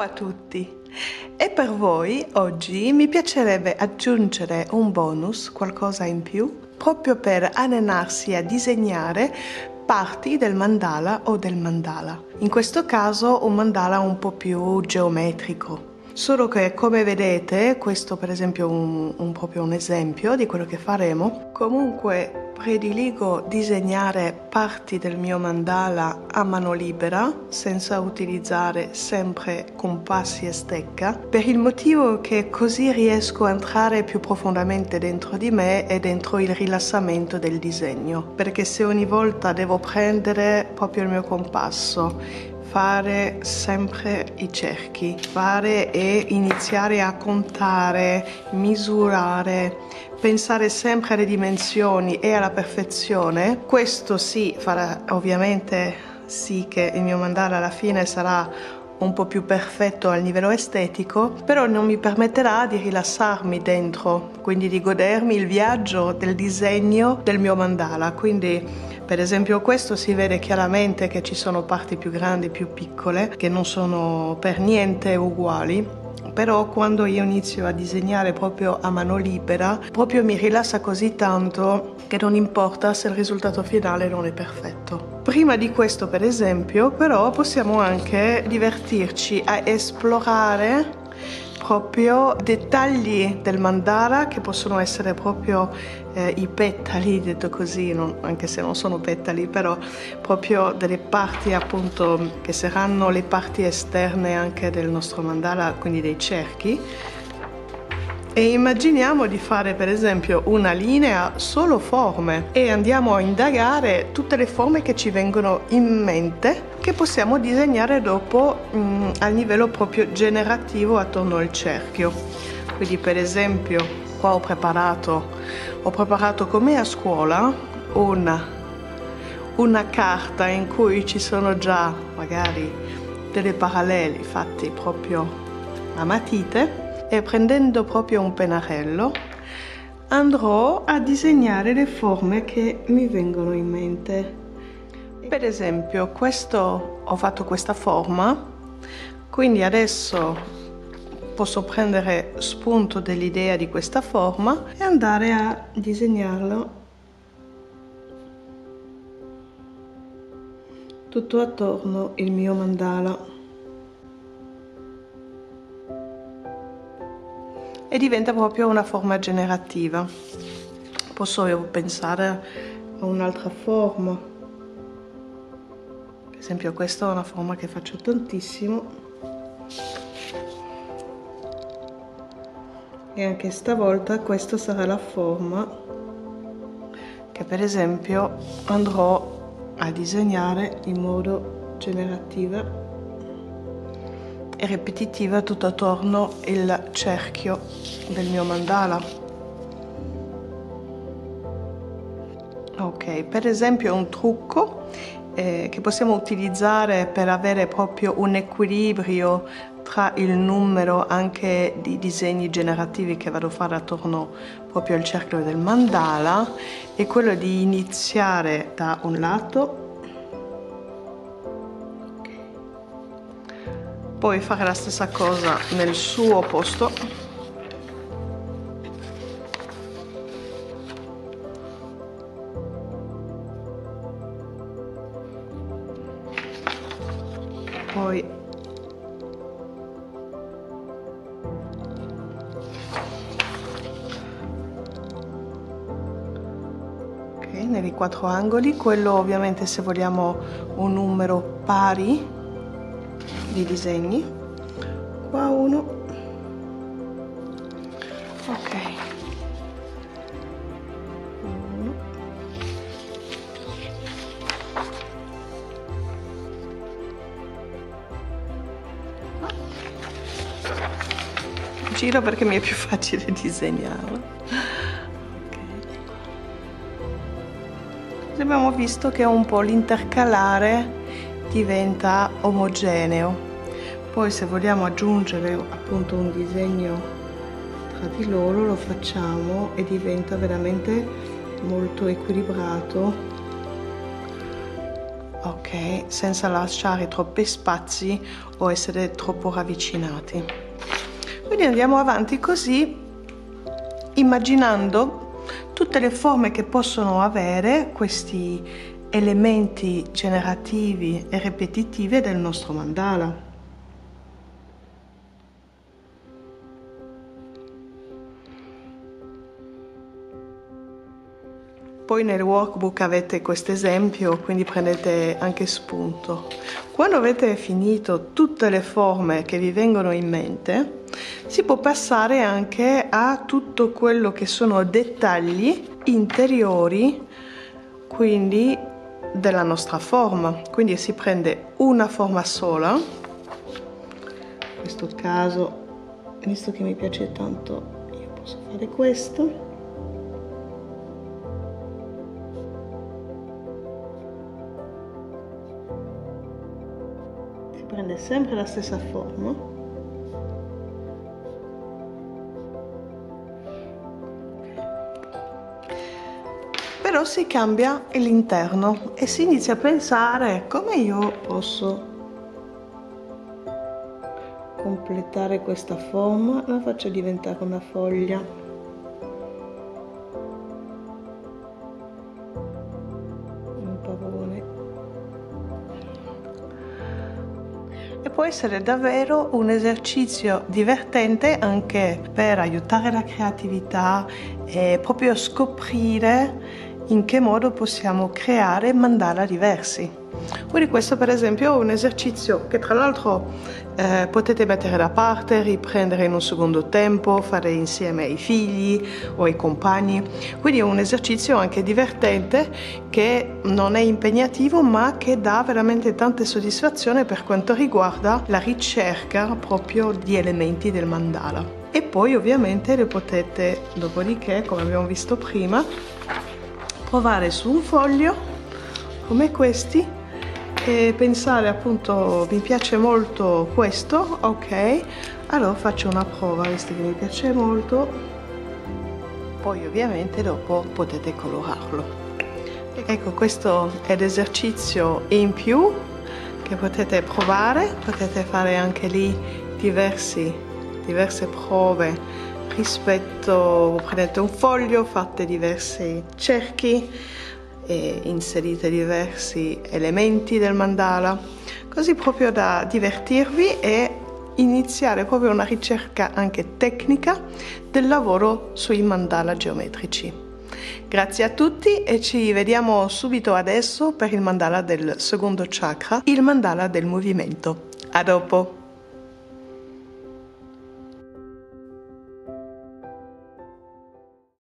Ciao a tutti! E per voi oggi mi piacerebbe aggiungere un bonus, qualcosa in più, proprio per allenarsi a disegnare parti del mandala o del mandala. In questo caso un mandala un po' più geometrico. Solo che come vedete, questo per esempio è un, un, proprio un esempio di quello che faremo, comunque prediligo disegnare parti del mio mandala a mano libera senza utilizzare sempre compassi e stecca per il motivo che così riesco a entrare più profondamente dentro di me e dentro il rilassamento del disegno. Perché se ogni volta devo prendere proprio il mio compasso fare sempre i cerchi, fare e iniziare a contare, misurare, pensare sempre alle dimensioni e alla perfezione. Questo sì farà ovviamente sì che il mio mandala alla fine sarà un po' più perfetto al livello estetico, però non mi permetterà di rilassarmi dentro, quindi di godermi il viaggio del disegno del mio mandala. Quindi per esempio questo si vede chiaramente che ci sono parti più grandi più piccole che non sono per niente uguali però quando io inizio a disegnare proprio a mano libera, proprio mi rilassa così tanto che non importa se il risultato finale non è perfetto. Prima di questo, per esempio, però possiamo anche divertirci a esplorare proprio dettagli del mandala che possono essere proprio eh, i petali, detto così, non, anche se non sono petali, però proprio delle parti appunto che saranno le parti esterne anche del nostro mandala, quindi dei cerchi e immaginiamo di fare per esempio una linea solo forme e andiamo a indagare tutte le forme che ci vengono in mente che possiamo disegnare dopo mh, mm, a livello proprio generativo attorno al cerchio. Quindi per esempio qua ho preparato, ho preparato come a scuola una, una carta in cui ci sono già magari delle paralleli fatti proprio a matite e prendendo proprio un pennarello andrò a disegnare le forme che mi vengono in mente. Per esempio, questo, ho fatto questa forma, quindi adesso posso prendere spunto dell'idea di questa forma e andare a disegnarlo tutto attorno il mio mandala. E diventa proprio una forma generativa. Posso pensare a un'altra forma, per esempio questa è una forma che faccio tantissimo. E anche stavolta questa sarà la forma che per esempio andrò a disegnare in modo generativo e ripetitiva tutto attorno il cerchio del mio mandala. Ok, per esempio un trucco eh, che possiamo utilizzare per avere proprio un equilibrio tra il numero anche di disegni generativi che vado a fare attorno proprio al cerchio del mandala è quello di iniziare da un lato poi fare la stessa cosa nel suo posto. Poi ok nei quattro angoli quello ovviamente se vogliamo un numero pari di disegni. Qua uno. Ok. Giro perché mi è più facile disegnarlo abbiamo visto che un po' l'intercalare diventa omogeneo. Poi se vogliamo aggiungere appunto un disegno tra di loro lo facciamo e diventa veramente molto equilibrato ok? Senza lasciare troppi spazi o essere troppo ravvicinati. Quindi andiamo avanti così, immaginando tutte le forme che possono avere questi elementi generativi e ripetitivi del nostro mandala. Poi nel workbook avete questo esempio, quindi prendete anche spunto. Quando avete finito tutte le forme che vi vengono in mente, si può passare anche a tutto quello che sono dettagli interiori, quindi della nostra forma. Quindi si prende una forma sola, in questo caso, visto che mi piace tanto, io posso fare questo. Prende sempre la stessa forma però si cambia l'interno e si inizia a pensare come io posso completare questa forma la faccio diventare una foglia. Può essere davvero un esercizio divertente anche per aiutare la creatività e proprio scoprire in che modo possiamo creare mandala diversi. Quindi questo per esempio è un esercizio che tra l'altro eh, potete mettere da parte, riprendere in un secondo tempo, fare insieme ai figli o ai compagni. Quindi è un esercizio anche divertente che non è impegnativo ma che dà veramente tante soddisfazioni per quanto riguarda la ricerca proprio di elementi del mandala. E poi ovviamente le potete, dopodiché, come abbiamo visto prima, provare su un foglio come questi e pensare appunto mi piace molto questo ok allora faccio una prova visto che mi piace molto poi ovviamente dopo potete colorarlo. Ecco questo è l'esercizio in più che potete provare potete fare anche lì diversi, diverse prove rispetto prendete un foglio fate diversi cerchi e inserite diversi elementi del mandala, così proprio da divertirvi e iniziare proprio una ricerca anche tecnica del lavoro sui mandala geometrici. Grazie a tutti e ci vediamo subito adesso per il mandala del secondo chakra, il mandala del movimento. A dopo!